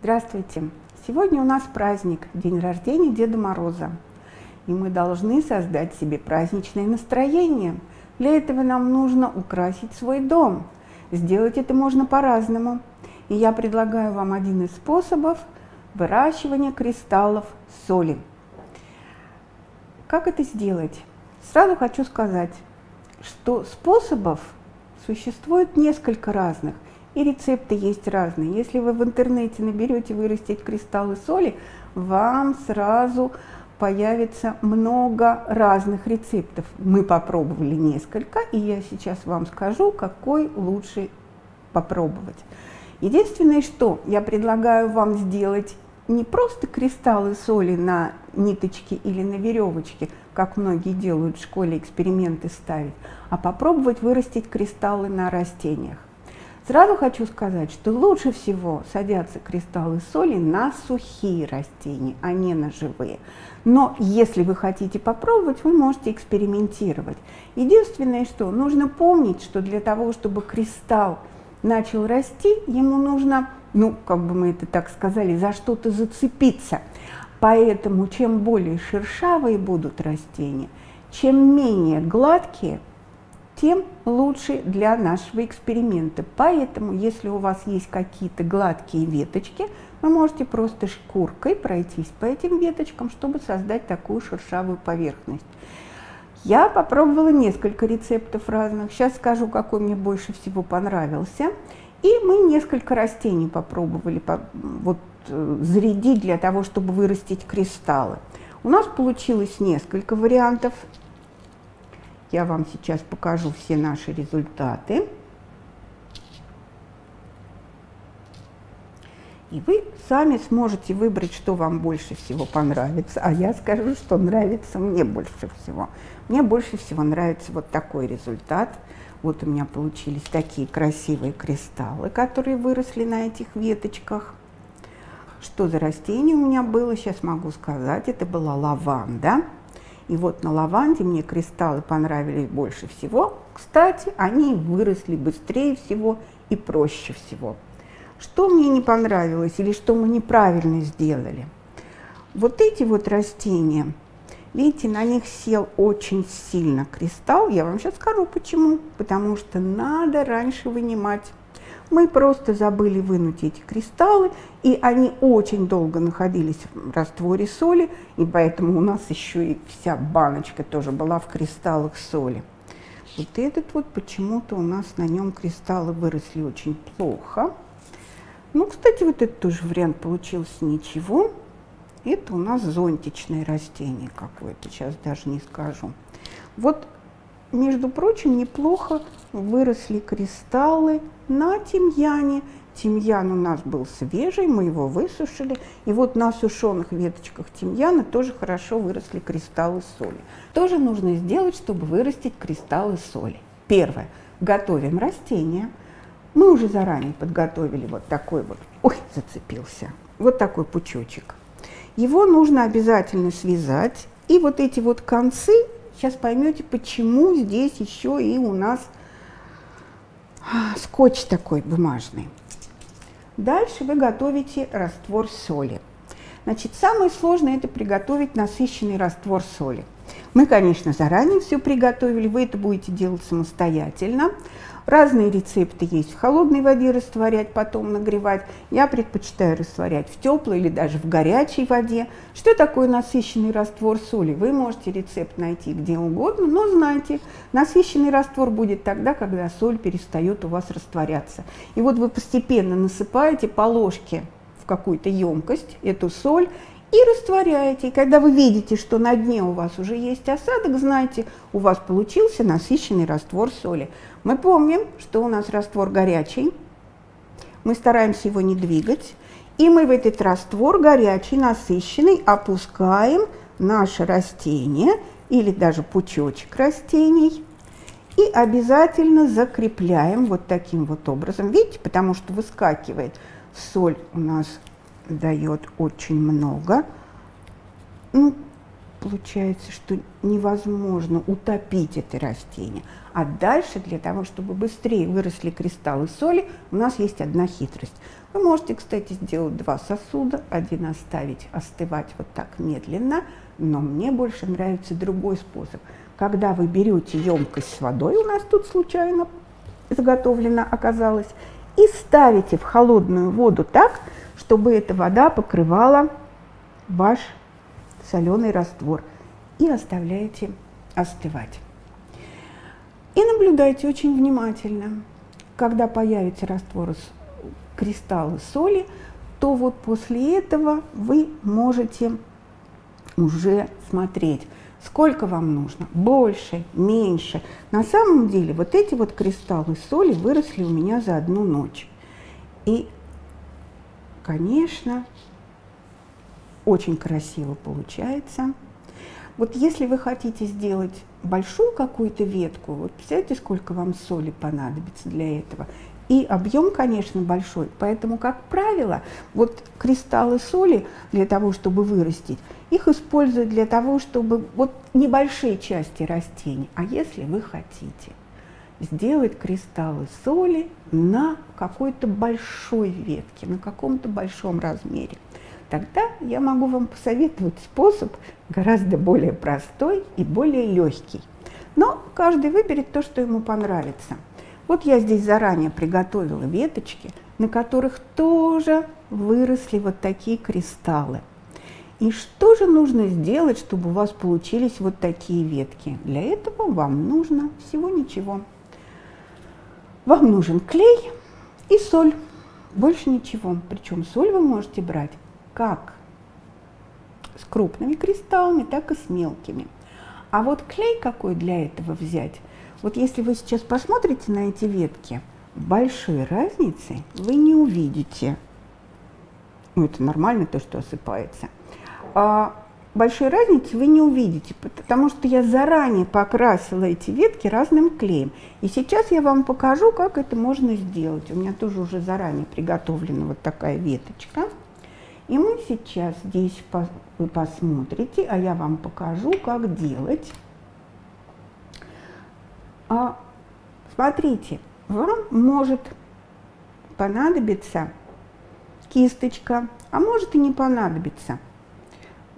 Здравствуйте! Сегодня у нас праздник, день рождения Деда Мороза. И мы должны создать себе праздничное настроение. Для этого нам нужно украсить свой дом. Сделать это можно по-разному. И я предлагаю вам один из способов выращивания кристаллов соли. Как это сделать? Сразу хочу сказать, что способов существует несколько разных. И рецепты есть разные. Если вы в интернете наберете вырастить кристаллы соли, вам сразу появится много разных рецептов. Мы попробовали несколько, и я сейчас вам скажу, какой лучше попробовать. Единственное, что я предлагаю вам сделать не просто кристаллы соли на ниточке или на веревочке, как многие делают в школе, эксперименты ставить, а попробовать вырастить кристаллы на растениях. Сразу хочу сказать, что лучше всего садятся кристаллы соли на сухие растения, а не на живые. Но если вы хотите попробовать, вы можете экспериментировать. Единственное, что нужно помнить, что для того, чтобы кристалл начал расти, ему нужно, ну, как бы мы это так сказали, за что-то зацепиться. Поэтому чем более шершавые будут растения, чем менее гладкие – тем лучше для нашего эксперимента. Поэтому, если у вас есть какие-то гладкие веточки, вы можете просто шкуркой пройтись по этим веточкам, чтобы создать такую шершавую поверхность. Я попробовала несколько рецептов разных. Сейчас скажу, какой мне больше всего понравился. И мы несколько растений попробовали вот, зарядить для того, чтобы вырастить кристаллы. У нас получилось несколько вариантов я вам сейчас покажу все наши результаты. И вы сами сможете выбрать, что вам больше всего понравится. А я скажу, что нравится мне больше всего. Мне больше всего нравится вот такой результат. Вот у меня получились такие красивые кристаллы, которые выросли на этих веточках. Что за растение у меня было, сейчас могу сказать. Это была лаванда. И вот на лаванде мне кристаллы понравились больше всего. Кстати, они выросли быстрее всего и проще всего. Что мне не понравилось или что мы неправильно сделали? Вот эти вот растения, видите, на них сел очень сильно кристалл. Я вам сейчас скажу почему. Потому что надо раньше вынимать мы просто забыли вынуть эти кристаллы, и они очень долго находились в растворе соли, и поэтому у нас еще и вся баночка тоже была в кристаллах соли. Вот этот вот почему-то у нас на нем кристаллы выросли очень плохо. Ну, кстати, вот этот тоже вариант получился ничего. Это у нас зонтичное растение какое-то, сейчас даже не скажу. Вот между прочим, неплохо выросли кристаллы на тимьяне. Тимьян у нас был свежий, мы его высушили. И вот на сушеных веточках тимьяна тоже хорошо выросли кристаллы соли. Тоже нужно сделать, чтобы вырастить кристаллы соли. Первое. Готовим растения. Мы уже заранее подготовили вот такой вот, ой, зацепился, вот такой пучочек. Его нужно обязательно связать. И вот эти вот концы Сейчас поймете, почему здесь еще и у нас а, скотч такой бумажный. Дальше вы готовите раствор соли. Значит, самое сложное это приготовить насыщенный раствор соли. Мы, конечно, заранее все приготовили, вы это будете делать самостоятельно. Разные рецепты есть. В холодной воде растворять, потом нагревать. Я предпочитаю растворять в теплой или даже в горячей воде. Что такое насыщенный раствор соли? Вы можете рецепт найти где угодно, но знайте, насыщенный раствор будет тогда, когда соль перестает у вас растворяться. И вот вы постепенно насыпаете по ложке в какую-то емкость эту соль и растворяете. И когда вы видите, что на дне у вас уже есть осадок, знайте, у вас получился насыщенный раствор соли. Мы помним, что у нас раствор горячий, мы стараемся его не двигать, и мы в этот раствор горячий, насыщенный опускаем наше растение или даже пучочек растений и обязательно закрепляем вот таким вот образом. Видите, потому что выскакивает соль у нас дает очень много. Ну, получается, что невозможно утопить это растение. А дальше, для того, чтобы быстрее выросли кристаллы соли, у нас есть одна хитрость. Вы можете, кстати, сделать два сосуда, один оставить остывать вот так медленно, но мне больше нравится другой способ. Когда вы берете емкость с водой, у нас тут случайно заготовлено оказалось, и ставите в холодную воду так, чтобы эта вода покрывала ваш соленый раствор и оставляете остывать. И наблюдайте очень внимательно. Когда появится раствор кристаллы соли, то вот после этого вы можете уже смотреть, сколько вам нужно, больше, меньше. На самом деле вот эти вот кристаллы соли выросли у меня за одну ночь. И, конечно, очень красиво получается. Вот если вы хотите сделать большую какую-то ветку, вот представляете, сколько вам соли понадобится для этого. И объем, конечно, большой. Поэтому, как правило, вот кристаллы соли для того, чтобы вырастить, их используют для того, чтобы вот небольшие части растений. А если вы хотите сделать кристаллы соли на какой-то большой ветке, на каком-то большом размере, тогда я могу вам посоветовать способ гораздо более простой и более легкий. Но каждый выберет то, что ему понравится – вот я здесь заранее приготовила веточки, на которых тоже выросли вот такие кристаллы. И что же нужно сделать, чтобы у вас получились вот такие ветки? Для этого вам нужно всего ничего. Вам нужен клей и соль. Больше ничего. Причем соль вы можете брать как с крупными кристаллами, так и с мелкими. А вот клей какой для этого взять? Вот если вы сейчас посмотрите на эти ветки, большой разницы вы не увидите. Ну, это нормально, то, что осыпается. А большой разницы вы не увидите, потому что я заранее покрасила эти ветки разным клеем. И сейчас я вам покажу, как это можно сделать. У меня тоже уже заранее приготовлена вот такая веточка. И мы сейчас здесь вы посмотрите, а я вам покажу, как делать а смотрите, вам может понадобиться кисточка, а может и не понадобиться.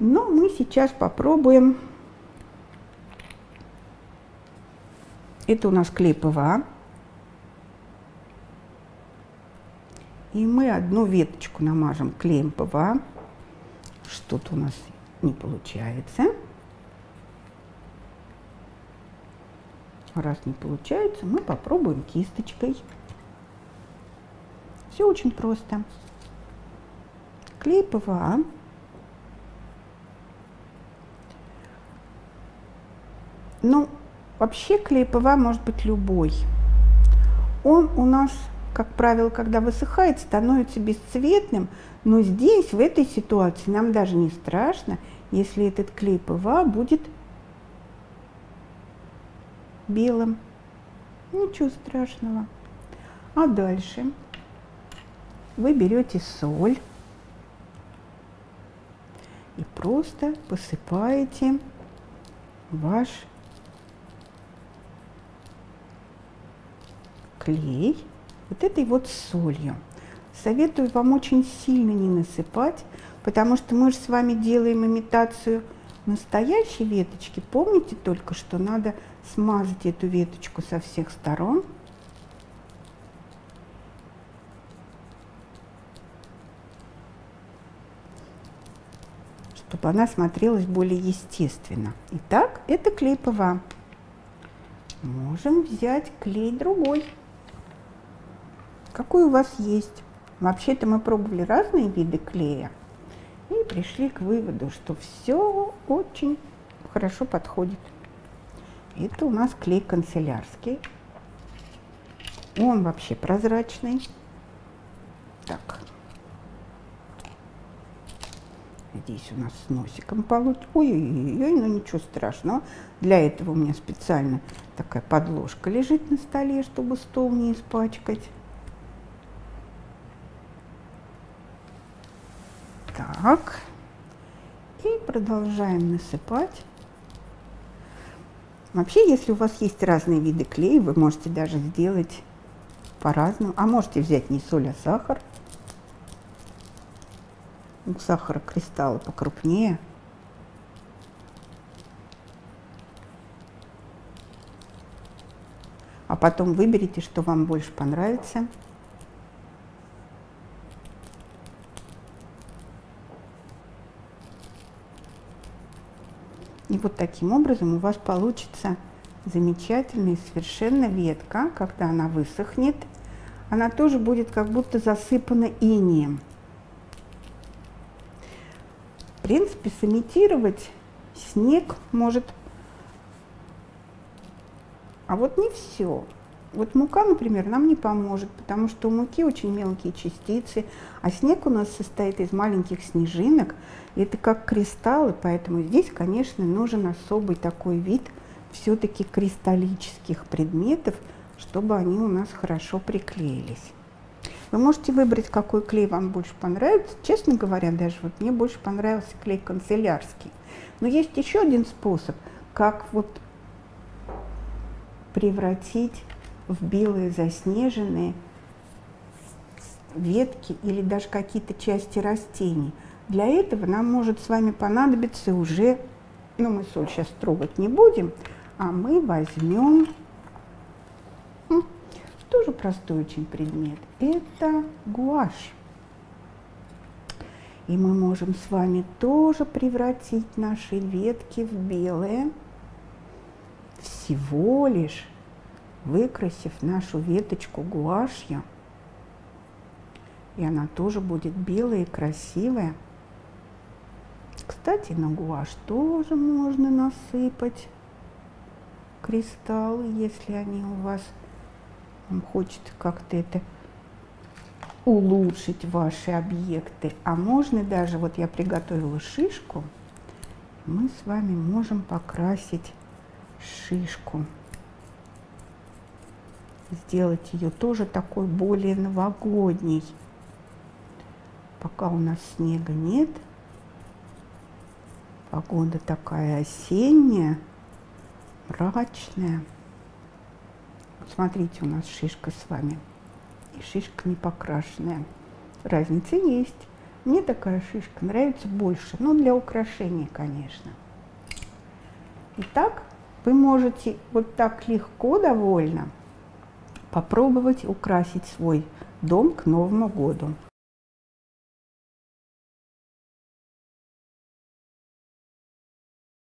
Но мы сейчас попробуем. Это у нас клей ПВА. И мы одну веточку намажем клеем ПВА. Что-то у нас не получается. Раз не получается, мы попробуем кисточкой. Все очень просто. Клей ПВА. Ну, вообще клей ПВА может быть любой. Он у нас, как правило, когда высыхает, становится бесцветным, но здесь, в этой ситуации, нам даже не страшно, если этот клей ПВА будет белым. Ничего страшного. А дальше вы берете соль и просто посыпаете ваш клей вот этой вот солью. Советую вам очень сильно не насыпать, потому что мы же с вами делаем имитацию настоящей веточки. Помните только, что надо смазать эту веточку со всех сторон. чтобы она смотрелась более естественно. Итак, это клей ПВА. Можем взять клей другой. Какой у вас есть? Вообще-то мы пробовали разные виды клея и пришли к выводу, что все очень хорошо подходит. Это у нас клей канцелярский. Он вообще прозрачный. Так. Здесь у нас с носиком получится. Ой-ой-ой, ну ничего страшного. Для этого у меня специально такая подложка лежит на столе, чтобы стол не испачкать. Так. И продолжаем насыпать. Вообще, если у вас есть разные виды клея, вы можете даже сделать по-разному. А можете взять не соль, а сахар. У сахара кристаллы покрупнее. А потом выберите, что вам больше понравится. И вот таким образом у вас получится замечательная совершенно ветка, когда она высохнет, она тоже будет как будто засыпана инеем. В принципе, сымитировать снег может, а вот не все. Вот мука, например, нам не поможет, потому что у муки очень мелкие частицы, а снег у нас состоит из маленьких снежинок, и это как кристаллы, поэтому здесь, конечно, нужен особый такой вид все-таки кристаллических предметов, чтобы они у нас хорошо приклеились. Вы можете выбрать, какой клей вам больше понравится. Честно говоря, даже вот мне больше понравился клей канцелярский. Но есть еще один способ, как вот превратить в белые заснеженные ветки или даже какие-то части растений. Для этого нам может с вами понадобиться уже, ну мы соль сейчас трогать не будем, а мы возьмем тоже простой очень предмет. Это гуашь. И мы можем с вами тоже превратить наши ветки в белые, всего лишь выкрасив нашу веточку гуашью, и она тоже будет белая и красивая. Кстати, на гуашь тоже можно насыпать кристаллы, если они у вас, вам хочется как-то это улучшить ваши объекты. А можно даже, вот я приготовила шишку, мы с вами можем покрасить шишку сделать ее тоже такой более новогодней. Пока у нас снега нет, погода такая осенняя, мрачная. Смотрите, у нас шишка с вами. И шишка не покрашенная. Разница есть. Мне такая шишка нравится больше, но для украшения, конечно. Итак, вы можете вот так легко, довольно попробовать украсить свой дом к Новому году.